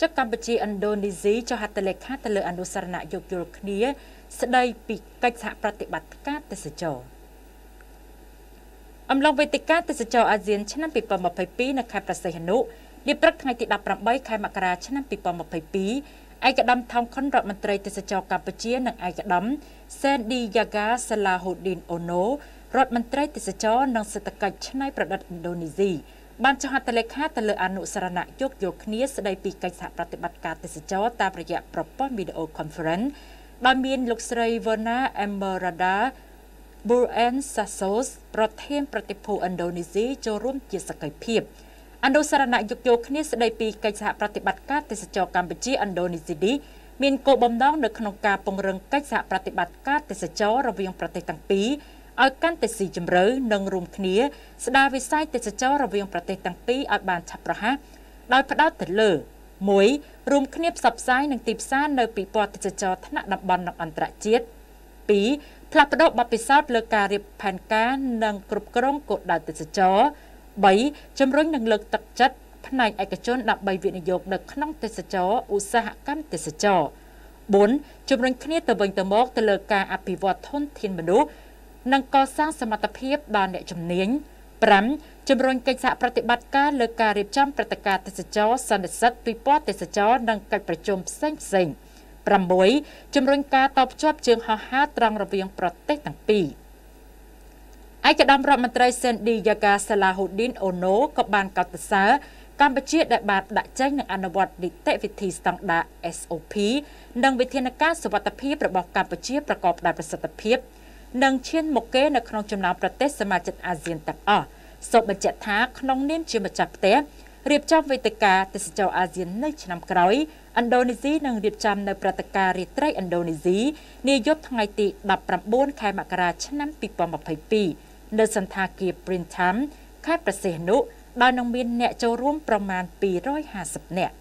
ចុះកម្ពុជាឥណ្ឌូនេស៊ីចុះហត្ថលេខាទៅលើអនុសរណៈយោគយល់គ្នា ស្ដីពីកិច្ចសហប្រតិបត្តិការទេសចរអំឡុងវេទិកាទេសចរអាស៊ានឆ្នាំ2022នៅខេត្តប្រសិទ្ធនុនាព្រឹកថ្ងៃទី18ខែមករាឆ្នាំ2022ឯកឧត្តមថោងខុនរដ្ឋមន្ត្រីទេសចរកម្ពុជានិងឯកឧត្តមសេនឌីយ៉ាហ្គាសាឡាហ៊ូឌីនអូណូរដ្ឋមន្ត្រីទេសចរនិងសេដ្ឋកិច្ចឆ្នៃប្រឌិតឥណ្ឌូនេស៊ី បានចុះហត្ថលេខាទៅលើអនុសរណៈយោគយល់គ្នាស្ដីពីកិច្ចសហប្រតិបត្តិការទេសចរតាមរយៈប្រព័ន្ធ Video Conference ដោយមានលោកស្រី Verna Emerada Buren Sasos ប្រធានប្រតិភូឥណ្ឌូនេស៊ីចូលរួមជាសកម្មភាពអនុសរណៈយោគយល់គ្នាស្ដីពីកិច្ចសហប្រតិបត្តិការទេសចរកម្ពុជាឥណ្ឌូនេស៊ីនេះមានគោលបំណងនៅក្នុងការពង្រឹងកិច្ចសហប្រតិបត្តិការទេសចររវាងប្រទេសទាំងពីរ ឲ្យកាន់តែស៊ីជម្រៅនិងរួមគ្នា ស្ដារវិស័យទេសចររវាងប្រទេសទាំងពីរឲ្យបានឆាប់រហ័សដោយផ្ដោតទៅលើ1រួមគ្នាផ្សព្វផ្សាយនឹងទីផ្សារនៅពិព័រណ៍ទេសចរថ្នាក់តំបន់និងអន្តរជាតិ2ផ្លាស់ប្ដូរបទពិសោធន៍លើការរៀបផែនការនិងគ្រប់គ្រងគោលដៅទេសចរ3ជំរុញនិងលើកទឹកចិត្តផ្នែកឯកជនដើម្បីវិនិយោគនៅក្នុងទេសចរឧស្សាហកម្មទេសចរ4ជំរុញគ្នាទៅវិញទៅមកទៅលើការអភិវឌ្ឍធនធានមនុស្ស និងកសាងសមត្ថភាពដល់អ្នកជំនាញ5ជំរុញកិច្ចសហប្រតិបត្តិការលើការរៀបចំព្រឹត្តិការណ៍ទេសចរសន្និសិទពិព័រណ៍ទេសចរនិងកិច្ចប្រជុំផ្សេងផ្សេង6ជំរុញការតបភ្ជាប់ជើងហោះហើរត្រង់រវាងប្រទេសទាំងពីរឯកឧត្តមរដ្ឋមន្ត្រីសេនឌីយ៉ាកាសាឡាហ៊ូឌីនអូណូក៏បានកោតសរកម្ពុជាដែលបានដាក់ចេញនិងអនុវត្តនីតិវិធីស្តង់ដារ SOP និងវិធានការសុវត្ថិភាពរបស់កម្ពុជាប្រកបដោយប្រសិទ្ធភាព និងឈានមុខគេនៅក្នុងចំណោមប្រទេសសមាជិកអាស៊ានទាំងអស់សូមបញ្ជាក់ថាក្នុងនាមជាម្ចាស់ផ្ទះរៀបចំវេទិកាទេសចរអាស៊ាននៅឆ្នាំក្រោយឥណ្ឌូនេស៊ីនឹងរៀបចំនៅព្រឹត្តិការណ៍រាត្រីឥណ្ឌូនេស៊ីនាយប់ថ្ងៃទី19ខែមករាឆ្នាំ2022នៅសន្តាគារ Printham ខេត្តប្រសេះនុដោយនឹងមានអ្នកចូលរួមប្រមាណ250នាក់